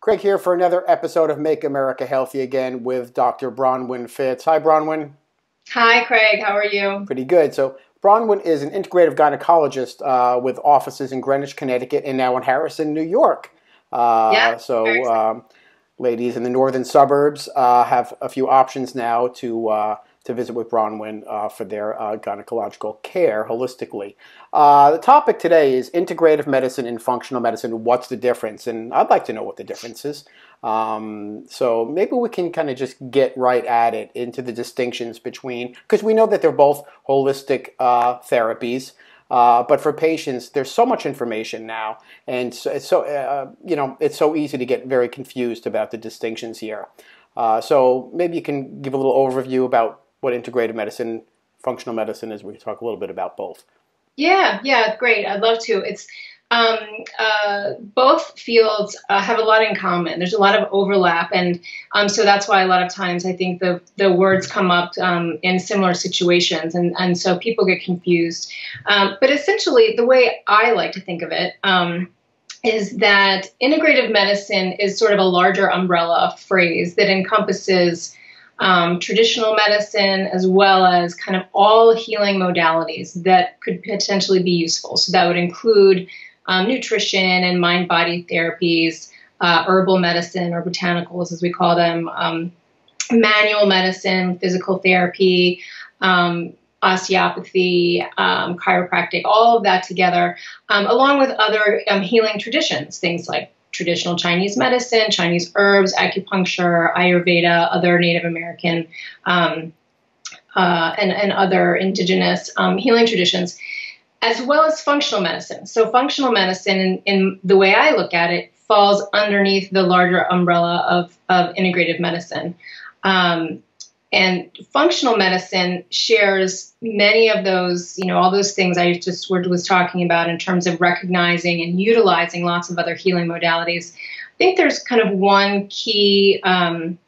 Craig here for another episode of Make America Healthy Again with Dr. Bronwyn Fitz. Hi, Bronwyn. Hi, Craig. How are you? Pretty good. So, Bronwyn is an integrative gynecologist uh, with offices in Greenwich, Connecticut, and now in Harrison, New York. Uh, yeah. So, um, ladies in the northern suburbs uh, have a few options now to uh, to visit with Bronwyn uh, for their uh, gynecological care holistically. Uh, the topic today is integrative medicine and functional medicine. What's the difference? And I'd like to know what the difference is. Um, so maybe we can kind of just get right at it into the distinctions between, because we know that they're both holistic uh, therapies. Uh, but for patients, there's so much information now, and so, so uh, you know it's so easy to get very confused about the distinctions here. so maybe you can give a little overview about what integrative medicine, functional medicine is. We can talk a little bit about both. Yeah, yeah, great. I'd love to. It's um, uh, both fields uh, have a lot in common. There's a lot of overlap, and um, so that's why a lot of times I think the the words come up um, in similar situations, and and so people get confused. Um, but essentially, the way I like to think of it um, is that integrative medicine is sort of a larger umbrella phrase that encompasses um, traditional medicine, as well as kind of all healing modalities that could potentially be useful. So that would include um, nutrition and mind body therapies, uh, herbal medicine or botanicals, as we call them, um, manual medicine, physical therapy. Um, osteopathy, um, chiropractic, all of that together, um, along with other healing traditions, things like traditional Chinese medicine, Chinese herbs, acupuncture, Ayurveda, other Native American, um, uh, and, and other indigenous um, healing traditions, as well as functional medicine. So, functional medicine, in, in, the way I look at it, falls underneath the larger umbrella of, of integrative medicine. Um, and functional medicine shares many of those, you know, all those things I just was talking about in terms of recognizing and utilizing lots of other healing modalities. I think there's kind of one key um,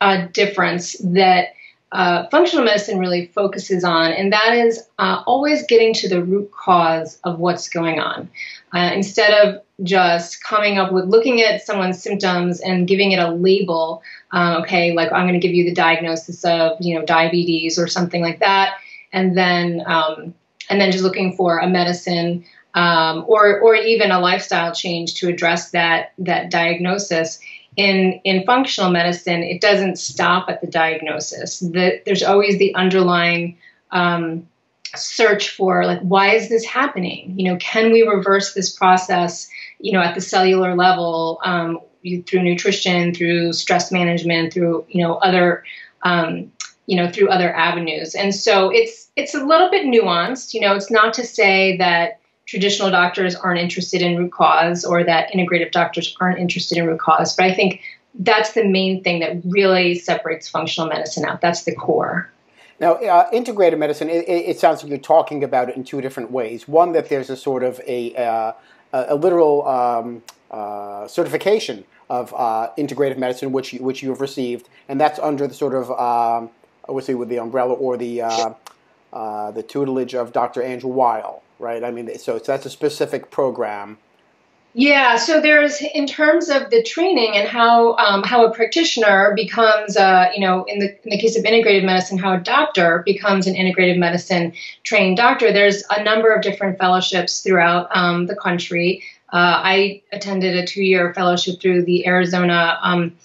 uh, difference that uh, functional medicine really focuses on, and that is uh, always getting to the root cause of what's going on. Uh, instead of just coming up with looking at someone's symptoms and giving it a label, uh, okay, like I'm going to give you the diagnosis of you know diabetes or something like that, and then um, and then just looking for a medicine um, or or even a lifestyle change to address that that diagnosis in in functional medicine, it doesn't stop at the diagnosis. The, there's always the underlying um, search for like why is this happening? You know, can we reverse this process? You know, at the cellular level um, through nutrition, through stress management, through you know other um, you know through other avenues. And so it's it's a little bit nuanced. You know, it's not to say that traditional doctors aren't interested in root cause or that integrative doctors aren't interested in root cause. But I think that's the main thing that really separates functional medicine out. That's the core. Now, uh, integrative medicine, it, it, sounds like you're talking about it in two different ways. One, that there's a sort of a, uh, a literal um, uh, certification of uh, integrative medicine, which you, which you have received, and that's under the sort of, um, I would say, with the umbrella or the uh, uh, the tutelage of Dr. Andrew Weil right? I mean, so that's a specific program. Yeah, so there's in terms of the training and how um, how a practitioner becomes, uh, you know, in the in the case of integrative medicine, how a doctor becomes an integrative medicine trained doctor. There's a number of different fellowships throughout um, the country. Uh, I attended a two year fellowship through the Arizona. Um,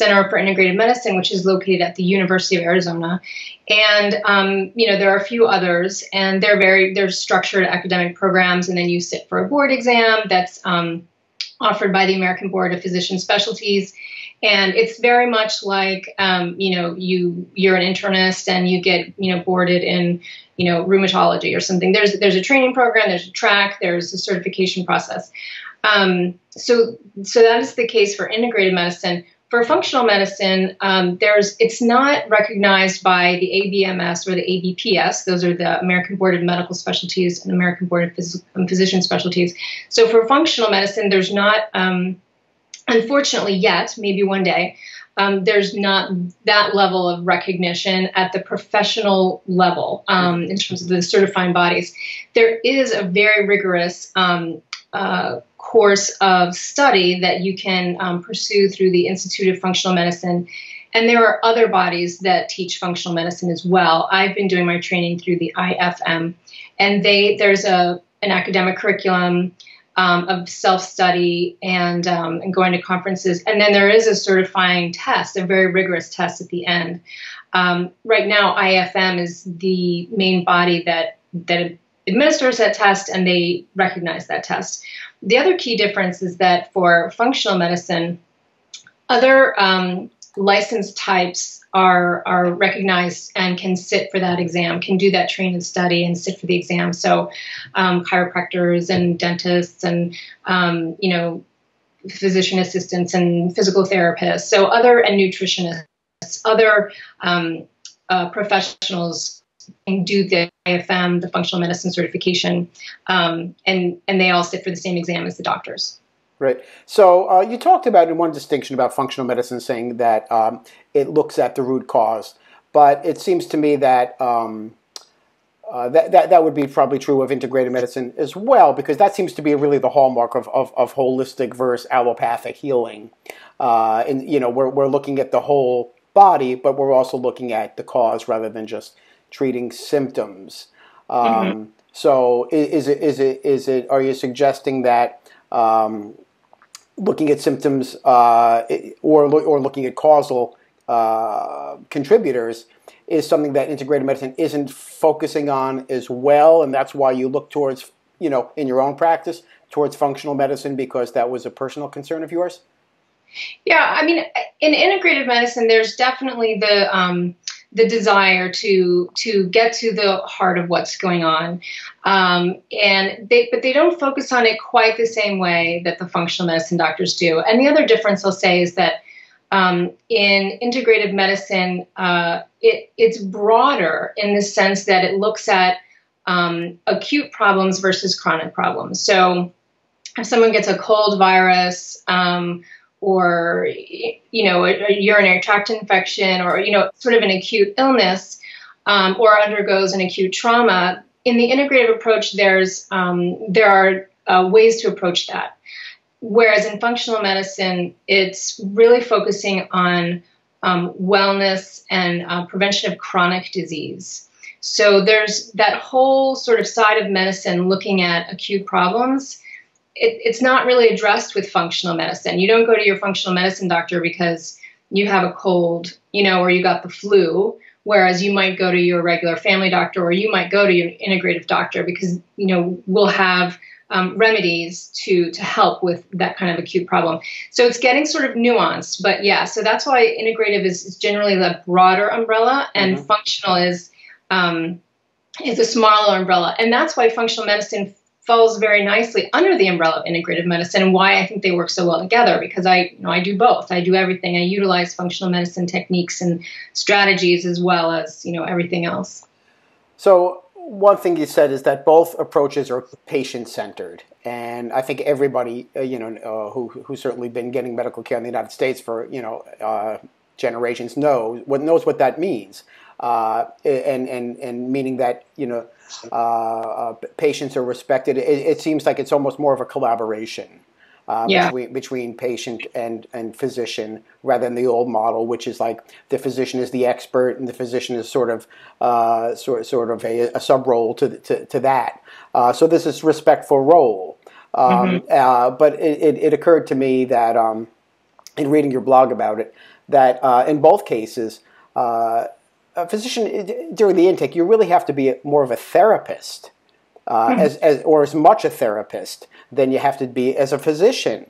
Center for Integrative Medicine, which is located at the University of Arizona. And um, you know there are a few others, and they're very they're structured academic programs, and then you sit for a board exam that's um, offered by the American Board of Physician Specialties. And it's very much like um, you know you you're an internist and you get you know boarded in you know rheumatology or something. There's there's a training program, there's a track, there's a certification process. Um, so so that is the case for integrated medicine for functional medicine, um, there's it's not recognized by the ABMS or the ABPS. Those are the American Board of Medical Specialties and American Board of Phys- um, Physician Specialties. So for functional medicine, there's not, um, unfortunately, yet maybe one day. Um, there's not that level of recognition at the professional level um, in terms of the certifying bodies. There is a very rigorous uh, course of study that you can um, pursue through the Institute of Functional Medicine. And there are other bodies that teach functional medicine as well. I've been doing my training through the IFM, and they there's a an academic curriculum um, of self study and um, and going to conferences, and then there is a certifying test, a very rigorous test at the end. Um, right now, IFM is the main body that that administers that test, and they recognize that test. The other key difference is that for functional medicine, other um, license types are are recognized and can sit for that exam, can do that train and study and sit for the exam. So, um, chiropractors and dentists and um, you know physician assistants and physical therapists. So other and nutritionists, other um, uh, professionals can do the IFM, the functional medicine certification, um, and and they all sit for the same exam as the doctors. Right. So uh, you talked about in one distinction about functional medicine, saying that um, it looks at the root cause, but it seems to me that, um, uh, that that that would be probably true of integrated medicine as well, because that seems to be really the hallmark of of, of holistic versus allopathic healing. Uh, and you know, we're we're looking at the whole body, but we're also looking at the cause rather than just treating symptoms. Um, mm-hmm. So is, is it is it is it? Are you suggesting that? Um, looking at symptoms uh, or, or looking at causal uh, contributors is something that integrated medicine isn't focusing on as well, and that's why you look towards, you know, in your own practice, towards functional medicine because that was a personal concern of yours? Yeah, I mean, in integrative medicine, there's definitely the um, the desire to to get to the heart of what's going on. Um, and they but they don't focus on it quite the same way that the functional medicine doctors do. And the other difference i'll say is that um, in integrative medicine uh, it, it's broader in the sense that it looks at um, acute problems versus chronic problems. So if someone gets a cold virus um, or you know a, a, urinary tract infection or you know sort of an acute illness um, or undergoes an acute trauma in the integrative approach there's um, there are uh, ways to approach that. Whereas in functional medicine it's really focusing on um, wellness and uh, prevention of chronic disease. So there's that whole sort of side of medicine looking at acute problems it, it's not really addressed with functional medicine. You don't go to your functional medicine doctor because you have a cold, you know, or you got the flu. Whereas you might go to your regular family doctor, or you might go to your integrative doctor because you know we'll have um, remedies to to help with that kind of acute problem. So it's getting sort of nuanced, but yeah. So that's why integrative is, is generally the broader umbrella, and mm-hmm. functional is um, is a smaller umbrella, and that's why functional medicine falls very nicely under the umbrella of integrative medicine and why I think they work so well together because I you know I do both. I do everything. I utilize functional medicine techniques and strategies as well as, you know, everything else. So one thing you said is that both approaches are patient centered. And I think everybody, uh, you know, uh, who who's certainly been getting medical care in the United States for, you know, uh, generations knows what knows what that means. Uh, and, and, and meaning that, you know, uh, uh, patients are respected. It, it, seems like it's almost more of a collaboration uh, yeah. between, between patient and, and physician rather than the old model, which is like the physician is the expert and the physician is sort of uh, sort, sort of a, a sub role to, to, to that. Uh, so this is respectful role. Um, mm-hmm. Uh, but it, it, it, occurred to me that um, in reading your blog about it, that in both cases, a physician during the intake, you really have to be more of a therapist, uh, mm-hmm. as, as, or as much a therapist than you have to be as a physician,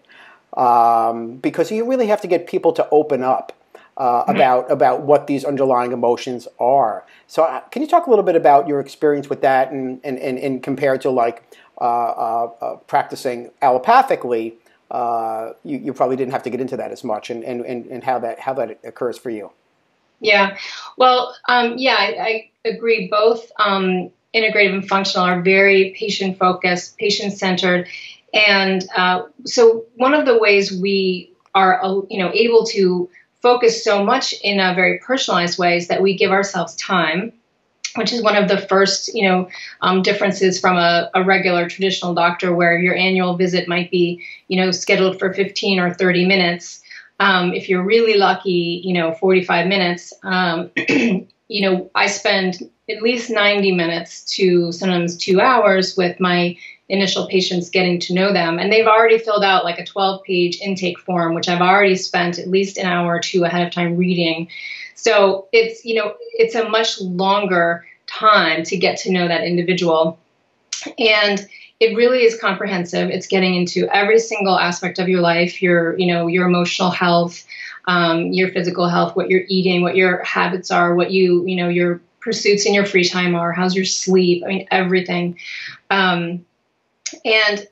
um, because you really have to get people to open up uh, mm-hmm. about about what these underlying emotions are. So, uh, can you talk a little bit about your experience with that, and and, and, and compared to like uh, uh, uh practicing allopathically? you, you probably didn't have to get into that as much, and, and, and how that how that occurs for you. Yeah, well, um, yeah, I, I, agree. Both um, integrative and functional are very patient focused, patient centered, and uh, so one of the ways we are, uh, you know, able to focus so much in a very personalized way is that we give ourselves time which is one of the first, you know, um, differences from a, a, regular traditional doctor, where your annual visit might be, you know, scheduled for 15 or 30 minutes. Um, if you're really lucky, you know, 45 minutes. Um, you know, I spend at least 90 minutes to sometimes two hours with my initial patients getting to know them. And they've already filled out like a 12 page intake form, which I've already spent at least an hour or two ahead of time reading. So it's, you know, it's a much longer time to get to know that individual. And it really is comprehensive. It's getting into every single aspect of your life, your, you know, your emotional health, um, your physical health, what you're eating, what your habits are, what you, you know, your pursuits in your free time are, how's your sleep, I mean, everything. Um, and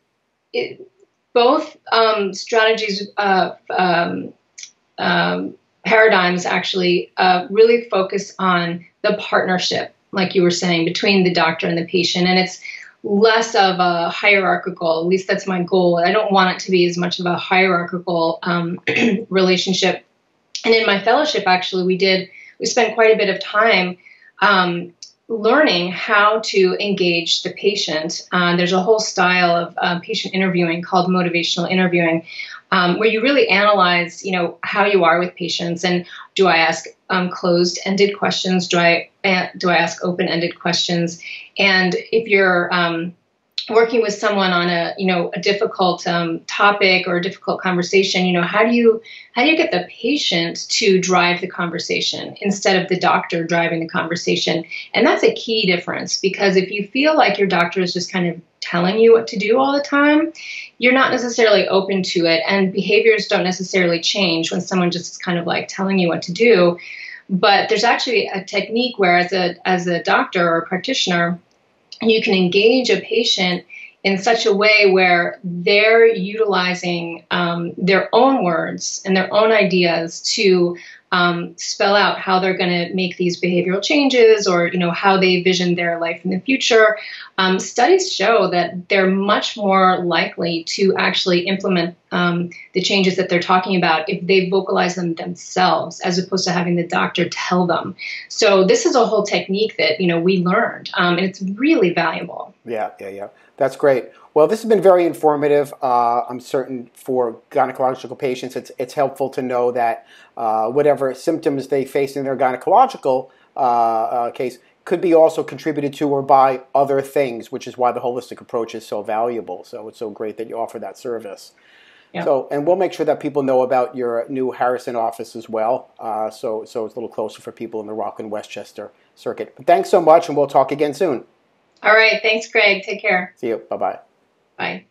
it, both um, strategies, uh, um, um, paradigms actually uh, really focus on the partnership, like you were saying, between the doctor and the patient. And it's less of a hierarchical, at least that's my goal. I don't want it to be as much of a hierarchical um, relationship. And in my fellowship, actually, we did, we spent quite a bit of time um, learning how to engage the patient. Uh, there's a whole style of uh, patient interviewing called motivational interviewing, um, where you really analyze, you know, how you are with patients, and do I ask um, closed-ended questions? Do I uh, do I ask open-ended questions? And if you're um, working with someone on a you know a difficult um, topic or a difficult conversation you know how do you how do you get the patient to drive the conversation instead of the doctor driving the conversation? And that's a key difference because if you feel like your doctor is just kind of telling you what to do all the time you're not necessarily open to it and behaviors don't necessarily change when someone just is kind of like telling you what to do. But there's actually a technique where as a as a doctor or a practitioner you can engage a patient in such a way where they're utilizing um, their own words and their own ideas to um, spell out how they're going to make these behavioral changes or you know how they vision their life in the future. Um, studies show that they're much more likely to actually implement um, the changes that they're talking about if they vocalize them themselves as opposed to having the doctor tell them so this is a whole technique that you know we learned um, and it's really valuable yeah yeah yeah that's great well, this has been very informative. Uh, I'm certain for gynecological patients, it's, it's helpful to know that uh, whatever symptoms they face in their gynecological uh, uh, case could be also contributed to or by other things, which is why the holistic approach is so valuable. So it's so great that you offer that service. Yeah. So, and we'll make sure that people know about your new Harrison office as well. Uh, so, so it's a little closer for people in the Rockland Westchester circuit. But thanks so much, and we'll talk again soon. All right. Thanks, Greg. Take care. See you. Bye bye. Bye.